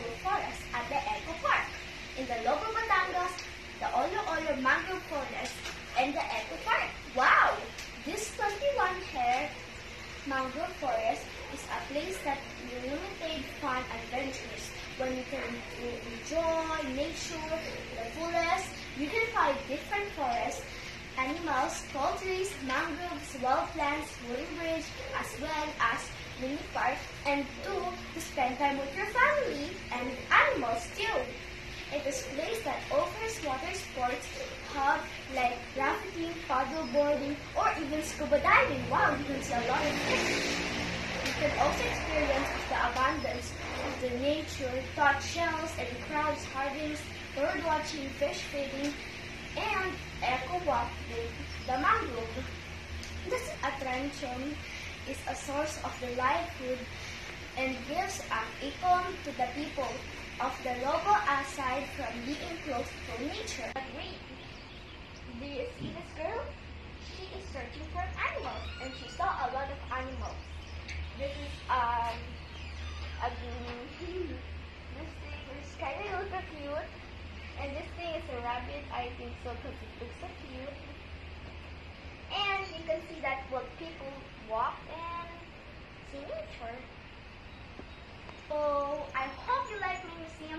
Mangrove forests at the Eco Park in the Lobo Batangas, the Olo Olo Mangrove Forest and the Eco Park. Wow! This 21 hectare mangrove forest is a place that limited fun adventures when you can enjoy nature the fullest. You can find different forests, animals, tall trees, mangroves, wild plants, wooden bridge, as well as mini parks, and two, to spend time with your family and animals too. It is a place that offers water sports, hub like rafting, paddle boarding, or even scuba diving. Wow, you can see a lot of fish. You can also experience the abundance of the nature, touch shells and crabs, hardings, bird watching, fish feeding, and eco walk with the mangrove. This attraction is a source of the livelihood and gives an income to the people of the local aside from being close to nature. Wait, do you see this girl? She is searching for animals and she saw a lot of animals. This is um a this thing is kind of look cute and this thing is a rabbit I think so because it looks so cute. And you can see that what people walk and signature. So I hope you like my museum.